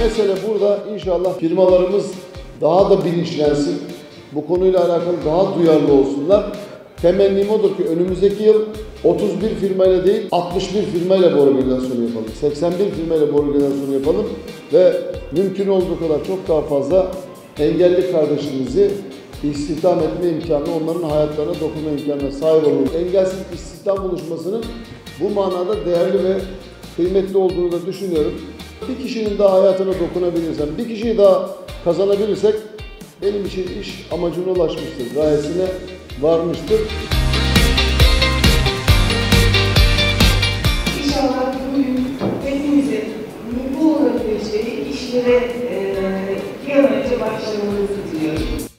Mesele burada inşallah firmalarımız daha da bilinçlensin. Bu konuyla alakalı daha duyarlı olsunlar. Temennim odur ki önümüzdeki yıl 31 firmayla değil 61 firmayla bu organizasyonu yapalım. 81 firmayla bu organizasyonu yapalım ve mümkün olduğu kadar çok daha fazla engelli kardeşimizi istihdam etme imkanı, onların hayatlarına dokunma imkanına sahip olalım. Engelsiz istihdam buluşmasının bu manada değerli ve kıymetli olduğunu da düşünüyorum bir kişinin daha hayatına dokunabilirsem, bir kişiyi daha kazanabilirsek benim için iş amacına ulaşmıştır, gayesine varmıştır. İnşallah bugün hepimizin mutlu olabileceği işlere e, bir an önce başlamamızı diliyorum.